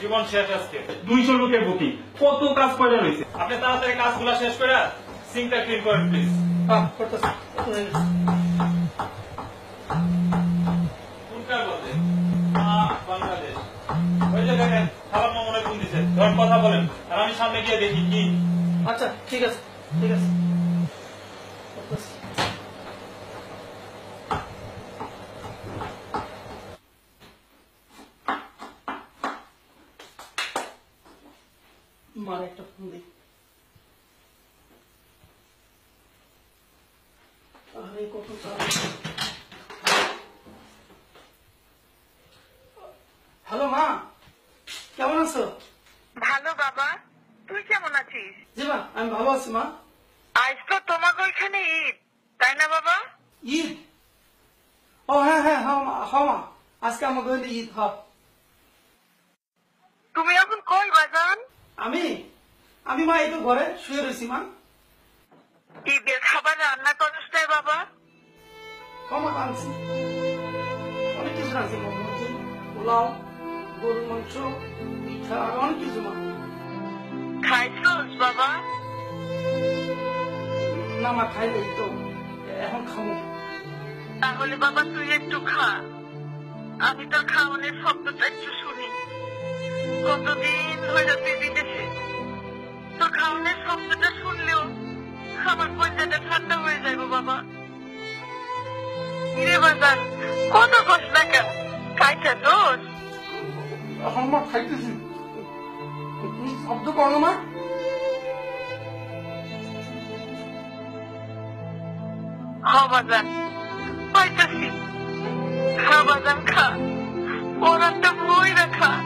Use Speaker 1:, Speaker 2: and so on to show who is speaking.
Speaker 1: জীবন শেষ আজকে।
Speaker 2: দুইশো লোকের বুকিং কত কাজ পয়লা রয়েছে?
Speaker 1: আপনি তাড়াতাড়ি কাজগুলো শেষ করে সিঙ্কটা ক্লিন করেন প্লিজ
Speaker 2: আহ, করতেছি।
Speaker 1: কোনটা বলতে আহ, বাংলাদেশ। ওই যে দেখেন খাবার ফোন দিছে? ধর কথা বলেন। আর আমি সামনে গিয়ে দেখি কি।
Speaker 2: আচ্ছা ঠিক আছে ঠিক আছে। মার একটা ফোন দিই আরে কত হ্যালো মা কেমন আছো?
Speaker 3: ভালো বাবা তুই কেমন আছিস?
Speaker 2: জি মা আমি ভালো আছি মা।
Speaker 3: আজ তো তোমাকে ওইখানে ঈদ তাই না বাবা?
Speaker 2: ঈদ? ও হ্যাঁ হ্যাঁ হ্যাঁ মা হ্যাঁ আজকে আমাকে ঈদ হ
Speaker 3: তুমি এখন কই বাজান?
Speaker 2: আমি? আমি মা এই তো ঘরে শুয়ে রয়েছি মা।
Speaker 3: ঈদের খাবার রান্না করিস নাই বাবা।
Speaker 2: ক্ষমা আনছি অনেক কিছু হচ্ছে পোলাও গরুর মাংস পিঠা আর অনেক কিছু মা।
Speaker 3: খাইছোস বাবা?
Speaker 2: না মা খাই নাই তো। এখন খাব।
Speaker 3: তাহলে বাবা তুই একটু খা। আমি তোর খাওয়ানোর শব্দটা একটু শুনি। কতদিন শব্দটা শুনলেও আমার পয়সাটা ঠান্ডা হয়ে যাইব বাবা। বাজান কত কষ্ট কেন খাইছা
Speaker 2: এখন মা খাইতেছি। তুমি শব্দ করো মা।
Speaker 3: খা বাজান পাইতাছি। খা। বাজান খা।